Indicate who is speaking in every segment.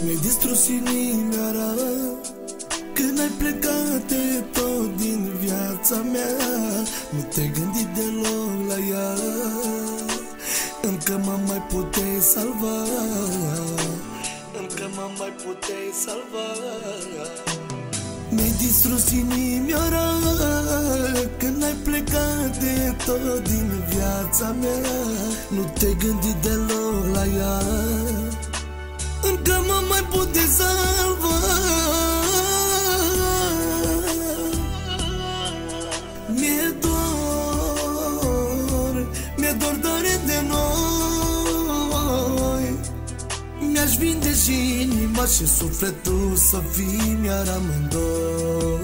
Speaker 1: Mi-ai distrus inimioara Când ai plecat de tot din viața mea. Nu te gândi deloc la ea. Încă mă mai puteai salva. Încă mă mai puteai salva. Mi-ai distrus inimioara Când ai plecat de tot din viața mea. Nu te gândi deloc la ea încă mă mai pute salva Mi-e dor Mi-e dor dore de noi. Mi-aș vinde și inima și sufletul Să fii mi-ar amândoi.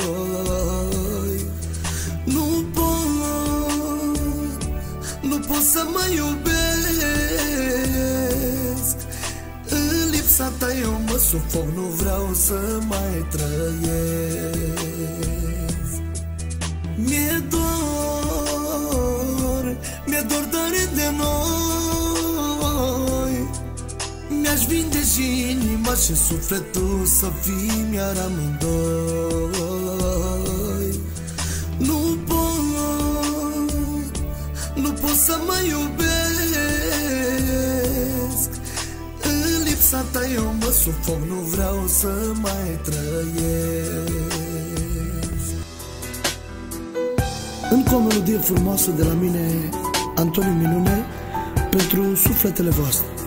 Speaker 1: Nu pot Nu pot să mă iubesc lipsa ta eu mă sufoc Nu vreau să mai trăiesc. Mi-e dor Mi-e dor tare de noi. Mi-aș vinde și inima și sufletul Să fii mi-ar amândoi. Nu pot Nu pot să mă iubesc lipsa ta eu mă sufoc Nu vreau să mai trăiesc. Încă o melodie frumoasă de la mine Antoniu Minune Pentru sufletele voastre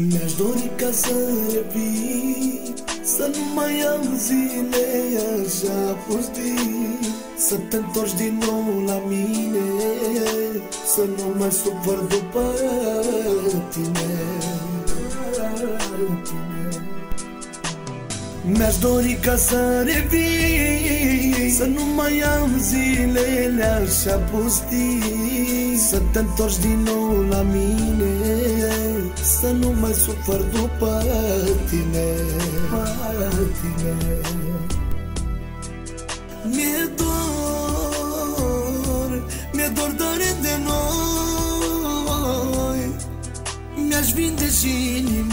Speaker 1: Mi-aș dori ca să revii Să nu mai am zile așa pustii. Să te întorci din nou la mine Să nu mai supăr după tine Mi-aș dori ca să revii Să nu mai am zilele așa pustii Să te întorci din nou la mine Să nu mai sufăr după tine, tine. Mi-e dor,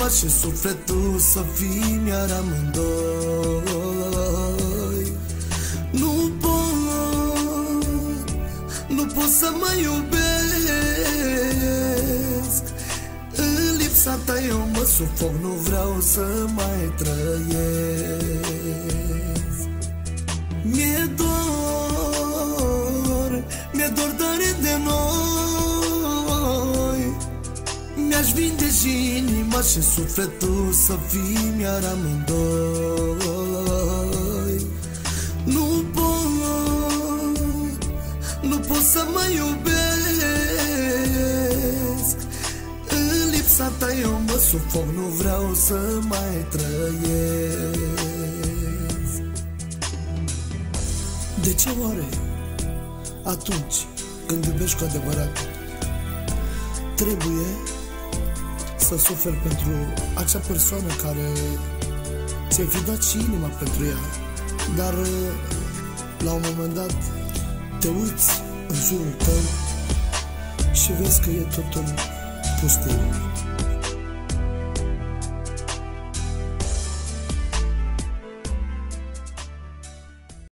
Speaker 1: inima și sufletul Să fii mi-ar amândoi. Nu pot, nu pot să mă iubesc. În lipsa ta eu mă sufoc Nu vreau să mai trăiesc. Mi-e dor, mi-e dor tare de noi. Mi-aș vinde și inima și sufletul Să fii mi-ar amândoi. Nu pot, nu pot să mă iubesc. În lipsa ta eu mă sufoc Nu vreau să mai trăiesc. De ce oare atunci când iubești cu adevărat trebuie să suferi pentru acea persoană care ți-ai fi dat și inima pentru ea, dar la un moment dat te uiți în jurul tău și vezi că e totul pustiu.